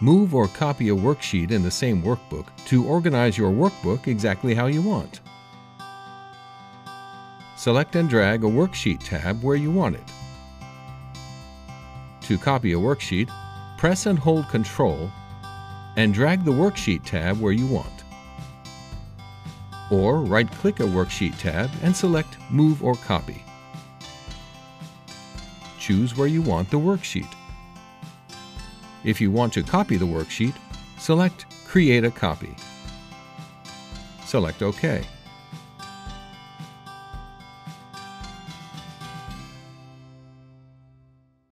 move or copy a worksheet in the same workbook to organize your workbook exactly how you want. Select and drag a Worksheet tab where you want it. To copy a worksheet, press and hold Ctrl and drag the Worksheet tab where you want. Or right-click a Worksheet tab and select Move or Copy. Choose where you want the worksheet. If you want to copy the worksheet, select Create a Copy. Select OK.